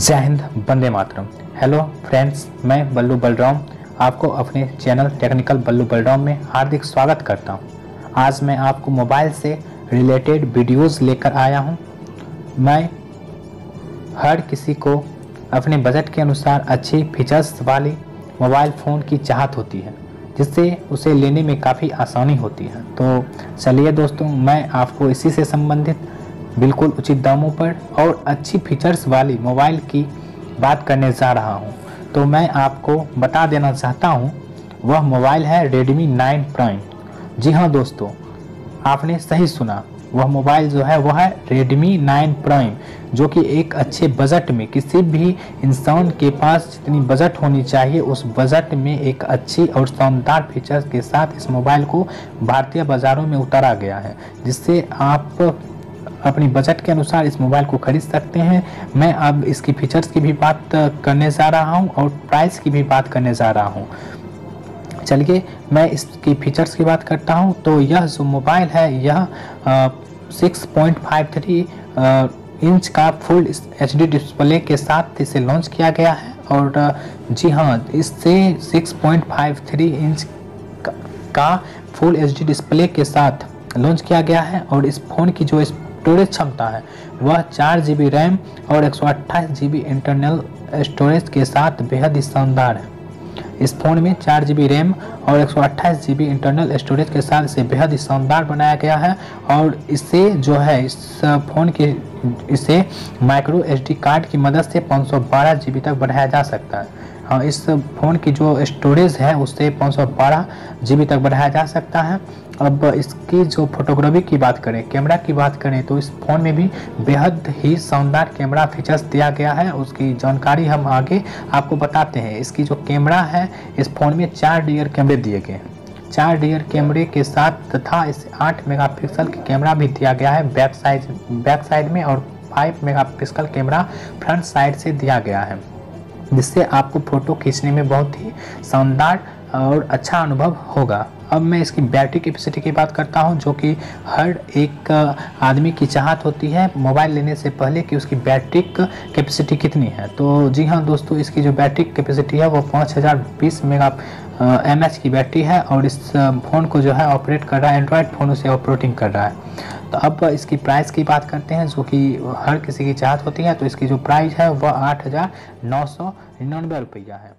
जय हिंद बंदे मातरम hello friends मैं बल्लू बलराम आपको अपने चैनल टेक्निकल बल्लू बलराम में हार्दिक स्वागत करता हूँ। आज मैं आपको मोबाइल से रिलेटेड वीडियोस लेकर आया हूँ। मैं हर किसी को अपने बजट के अनुसार अच्छी फीचर्स वाली मोबाइल फ़ोन की चाहत होती है, जिससे उसे लेने में काफ़ी आसानी होती है तो चलिए दोस्तों, मैं आपको इसी से संबंधित बिल्कुल उचित दामों पर और अच्छी फीचर्स वाली मोबाइल की बात करने जा रहा हूँ। तो मैं आपको बता देना चाहता हूँ, वह मोबाइल है Redmi 9 Prime जी हाँ दोस्तों, आपने सही सुना, वह मोबाइल जो है, वह है Redmi 9 Prime जो कि एक अच्छे बजट में किसी भी इंसान के पास जितनी बजट होनी चाहिए, उस बजट में एक अच्छी और शानदार फीचर्स के साथ इस मोबाइल को भारतीय बाज़ारों में उतारा गया है, जिससे आप अपनी बजट के अनुसार इस मोबाइल को खरीद सकते हैं। मैं अब इसकी फीचर्स की भी बात करने जा रहा हूँ और प्राइस की भी बात करने जा रहा हूँ। चलिए, मैं इसकी फीचर्स की बात करता हूँ। तो यह जो मोबाइल है, यह six point five three inch का फुल एचडी डिस्प्ले के साथ इसे लॉन्च किया गया है और जी हाँ इससे 6.53 इंच का फुल एचडी डिस्प्ले के साथ लॉन्च किया गया है और इस फ़ोन की जो स्टोरेज क्षमता है। वह चार जी रैम और एक सौ इंटरनल स्टोरेज के साथ बेहद ही शानदार है। इस फ़ोन में चार जी रैम और एक सौ इंटरनल स्टोरेज के साथ इसे बेहद ही शानदार बनाया गया है और इसे जो है, इस फ़ोन के, इसे माइक्रो एच कार्ड की मदद से पाँच सौ तक बढ़ाया जा सकता हाँ। इस फ़ोन की जो स्टोरेज है, उससे पाँच सौ बारह जी तक बढ़ाया जा सकता है। अब इसकी जो फोटोग्राफी की बात करें कैमरा की बात करें तो इस फ़ोन में भी बेहद ही शानदार कैमरा फीचर्स दिया गया है। उसकी जानकारी हम आगे आपको बताते हैं। इसकी जो कैमरा है, इस फ़ोन में चार डियर कैमरे दिए गए चार डियर कैमरे के साथ तथा इस आठ मेगापिक्सल की कैमरा भी दिया गया है। बैक साइड बैक साइड में और five megapixel camera front side से दिया गया है। जिससे आपको फ़ोटो खींचने में बहुत ही शानदार और अच्छा अनुभव होगा। अब मैं इसकी बैटरी कैपेसिटी की बात करता हूँ, जो कि हर एक आदमी की चाहत होती है मोबाइल लेने से पहले कि उसकी बैटरी कैपेसिटी कितनी है। तो जी हाँ दोस्तों, इसकी जो बैटरी कैपेसिटी है, वो पाँच हज़ार बीस मेगा एम की बैटरी है और इस फ़ोन को जो है ऑपरेट कर रहा है एंड्रॉयड फ़ोन उसे ऑपरेटिंग कर रहा है। तो अब इसकी प्राइस की बात करते हैं, जो कि हर किसी की चाहत होती है तो इसकी जो प्राइस है, वह आठ हज़ार नौ सौ निन्यानवे रुपया है।